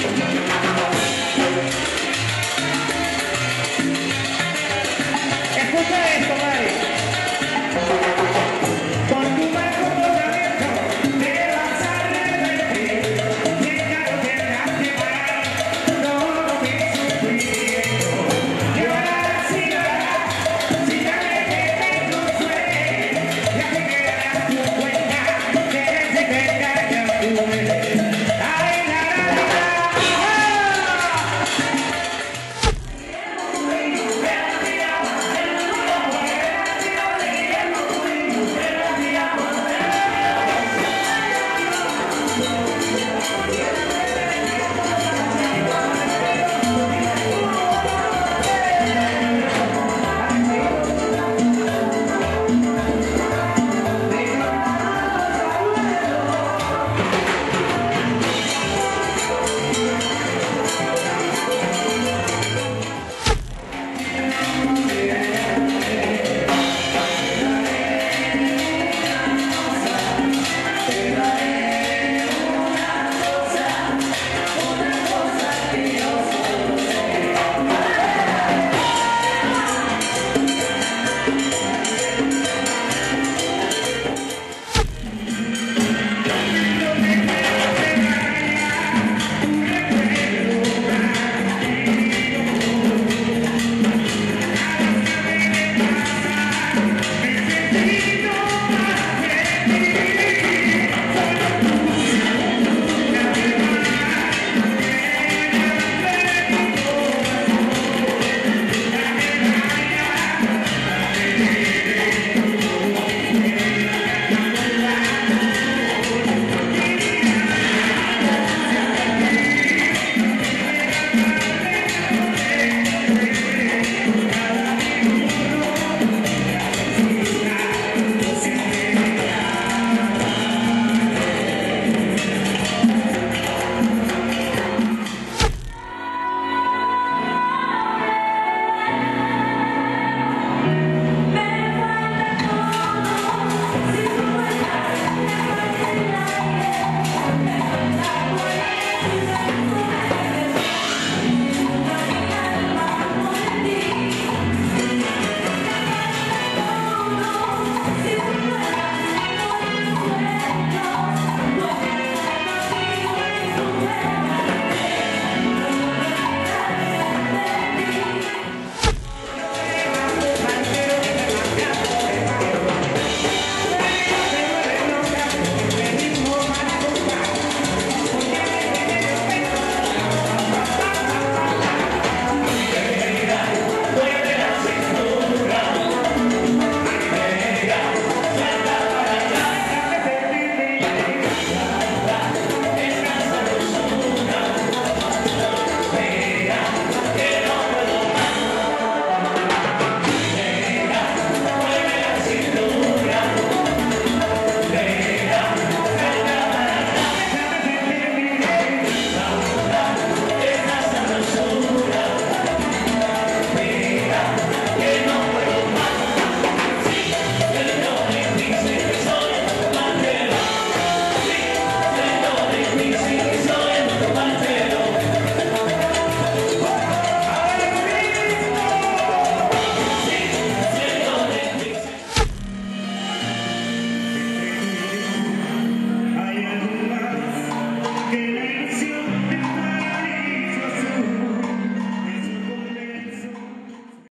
Música